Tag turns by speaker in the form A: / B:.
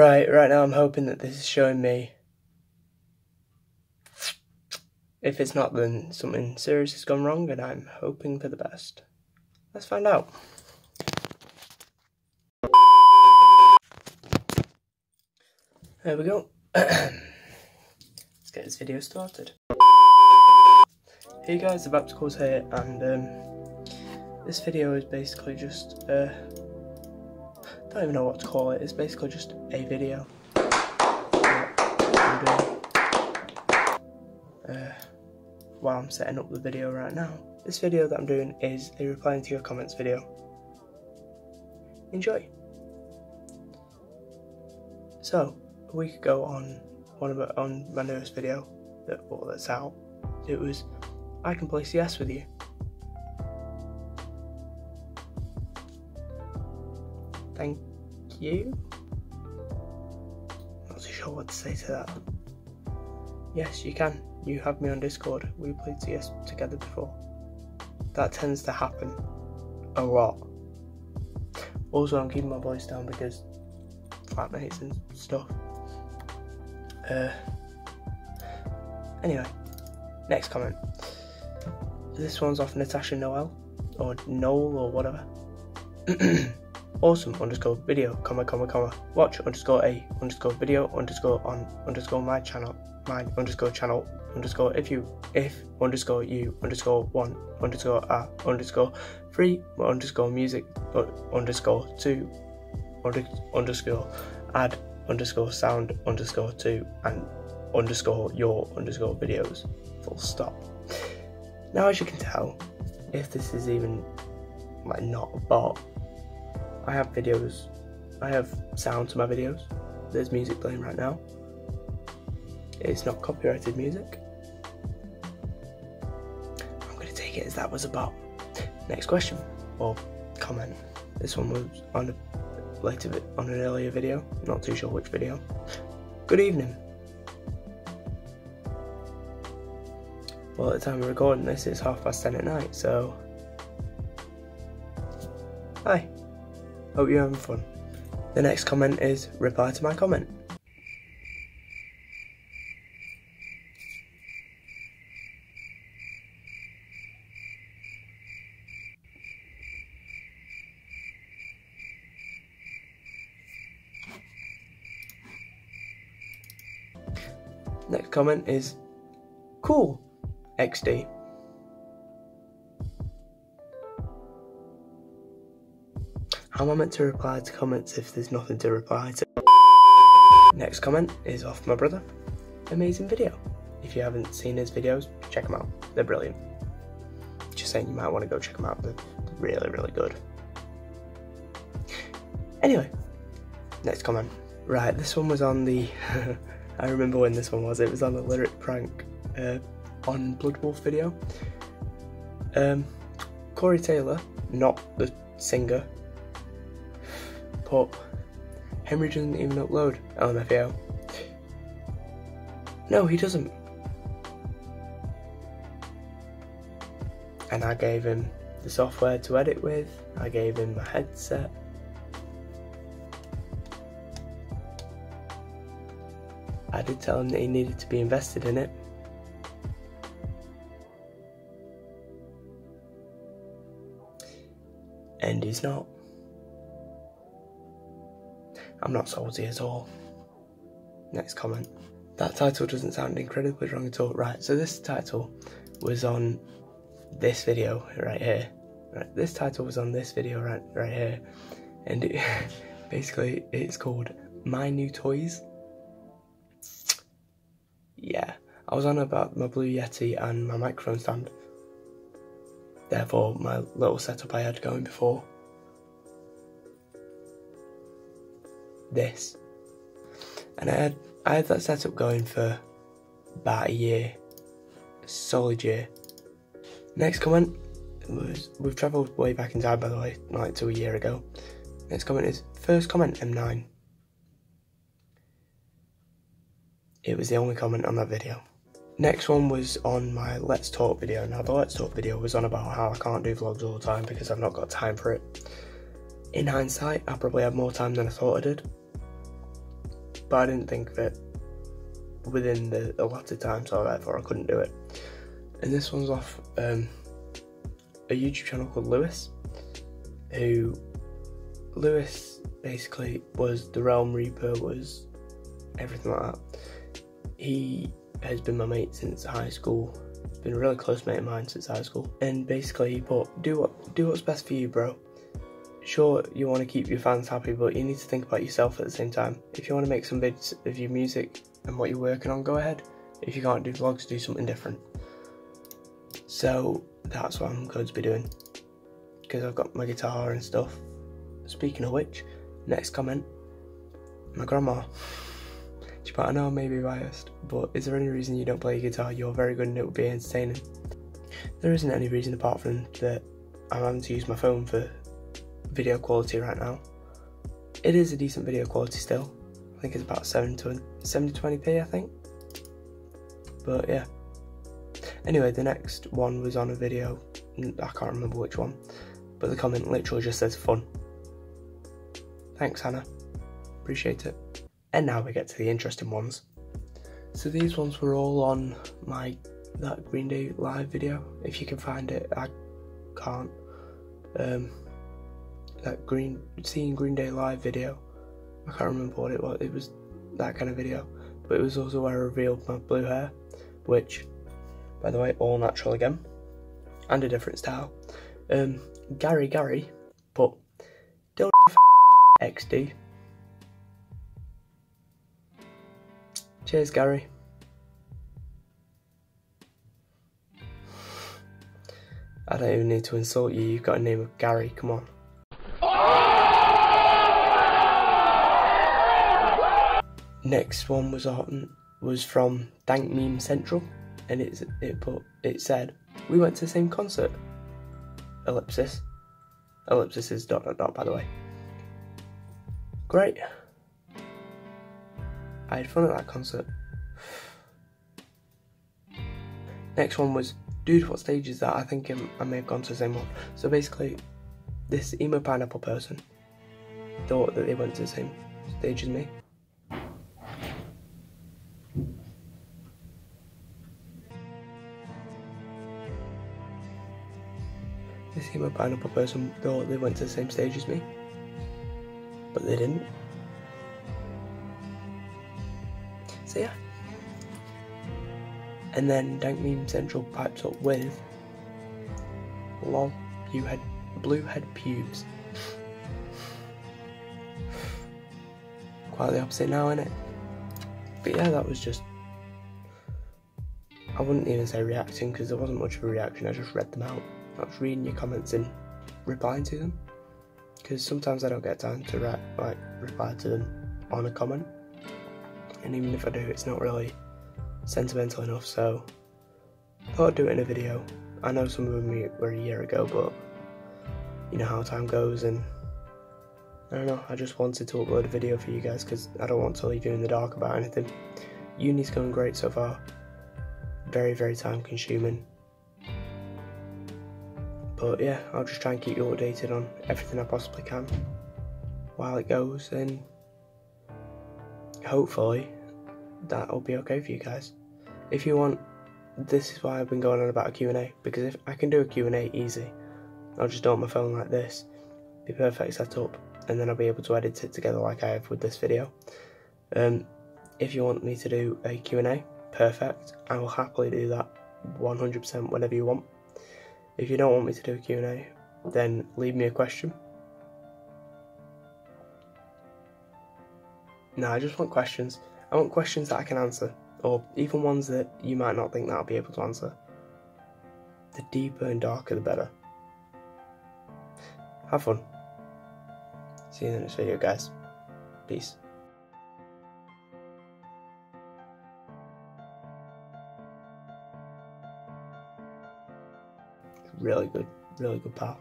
A: Right, right now I'm hoping that this is showing me. If it's not, then something serious has gone wrong, and I'm hoping for the best. Let's find out. There we go. Let's get this video started. Hey guys, Vipesickle's here, and um, this video is basically just, uh, don't even know what to call it, it's basically just a video. Uh, while I'm setting up the video right now. This video that I'm doing is a replying to your comments video. Enjoy! So, a week ago on one of my, on my newest video that well, that's out, it was I can play CS with you. Thank you. Not too sure what to say to that. Yes, you can. You have me on Discord. We played CS together before. That tends to happen a lot. Also, I'm keeping my voice down because flatmates and stuff. Uh, anyway, next comment. This one's off Natasha Noel, or Noel, or whatever. awesome underscore video, comma, comma, comma. Watch underscore a underscore video underscore on underscore my channel, my underscore channel underscore if you if underscore you underscore one underscore a underscore three underscore music uh, underscore two under, underscore add underscore sound underscore two and underscore your underscore videos full stop now as you can tell if this is even like not a bot I have videos I have sound to my videos there's music playing right now it's not copyrighted music I'm gonna take it as that was a bot next question or comment this one was on a later on an earlier video, not too sure which video. Good evening. Well, at the time of recording this, it's half past ten at night, so. Hi. Hope you're having fun. The next comment is reply to my comment. Next comment is cool XD. How am I meant to reply to comments if there's nothing to reply to? Next comment is off my brother. Amazing video. If you haven't seen his videos, check them out. They're brilliant. Just saying you might want to go check them out. They're really, really good. Anyway, next comment. Right, this one was on the I remember when this one was. It was on the lyric prank uh, on Blood Wolf video. Um, Corey Taylor, not the singer, put Henry doesn't even upload LMFAO. No, he doesn't. And I gave him the software to edit with. I gave him a headset. I did tell him that he needed to be invested in it. And he's not. I'm not salty at all. Next comment. That title doesn't sound incredibly wrong at all. Right, so this title was on this video right here. Right, this title was on this video right right here. And it, basically it's called My New Toys yeah, I was on about my Blue Yeti and my microphone stand. Therefore, my little setup I had going before. This. And I had I had that setup going for about a year. A solid year. Next comment was we've travelled way back in time by the way, like to a year ago. Next comment is first comment M9. It was the only comment on that video. Next one was on my Let's Talk video. Now the Let's Talk video was on about how I can't do vlogs all the time because I've not got time for it. In hindsight, I probably had more time than I thought I did. But I didn't think that within the allotted time, so therefore I couldn't do it. And this one's off um, a YouTube channel called Lewis, who Lewis basically was the Realm Reaper, was everything like that. He has been my mate since high school. Been a really close mate of mine since high school. And basically he put, do what do what's best for you, bro. Sure, you want to keep your fans happy, but you need to think about yourself at the same time. If you want to make some vids of your music and what you're working on, go ahead. If you can't do vlogs, do something different. So that's what I'm going to be doing. Because I've got my guitar and stuff. Speaking of which, next comment. My grandma. She might I know I may be biased, but is there any reason you don't play guitar? You're very good and it would be entertaining. There isn't any reason apart from that I'm having to use my phone for video quality right now. It is a decent video quality still. I think it's about 7 to 720p I think. But yeah. Anyway, the next one was on a video. I can't remember which one. But the comment literally just says fun. Thanks Hannah. Appreciate it. And now we get to the interesting ones. So these ones were all on my that Green Day live video. If you can find it, I can't. Um, that Green seeing Green Day live video. I can't remember what it was. It was that kind of video, but it was also where I revealed my blue hair, which, by the way, all natural again, and a different style. Um, Gary Gary, but don't XD Cheers, Gary. I don't even need to insult you, you've got a name of Gary, come on. Next one was on was from Dank Meme Central and it's it put it said we went to the same concert. Ellipsis. Ellipsis is dot dot dot by the way. Great. I had fun at that concert. Next one was, dude, what stage is that? I think I may have gone to the same one. So basically, this emo pineapple person thought that they went to the same stage as me. This emo pineapple person thought they went to the same stage as me, but they didn't. So yeah. And then Dank Meme Central pipes up with Lol, you had blue head pubes. Quite the opposite now, innit? But yeah, that was just. I wouldn't even say reacting because there wasn't much of a reaction, I just read them out. Reading your comments and replying to them. Because sometimes I don't get time to write, like reply to them on a comment and even if I do, it's not really sentimental enough, so I thought I'd do it in a video. I know some of them were a year ago, but you know how time goes, and I don't know, I just wanted to upload a video for you guys because I don't want to leave you in the dark about anything. Uni's going great so far, very, very time consuming. But yeah, I'll just try and keep you updated on everything I possibly can while it goes, and hopefully that'll be okay for you guys. If you want, this is why I've been going on about a Q&A, because if I can do a Q&A easy, I'll just do it on my phone like this, be perfect setup, and then I'll be able to edit it together like I have with this video. Um, if you want me to do a Q&A, perfect, I will happily do that 100% whenever you want. If you don't want me to do a Q&A, then leave me a question No, I just want questions. I want questions that I can answer, or even ones that you might not think that I'll be able to answer. The deeper and darker, the better. Have fun. See you in the next video, guys. Peace. Really good, really good pal.